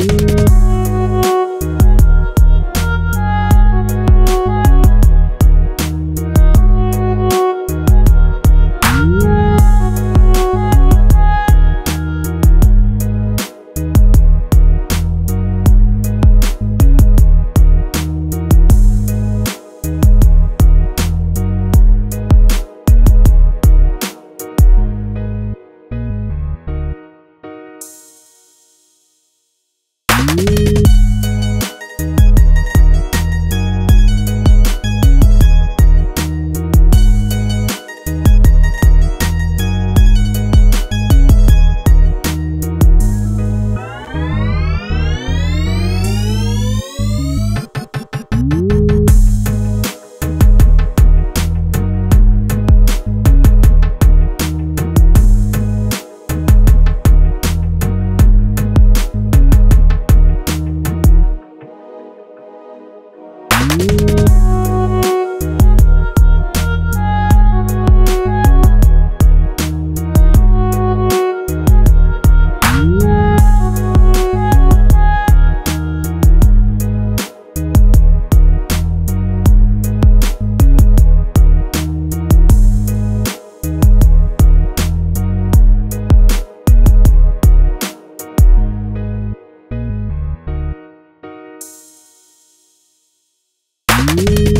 you Música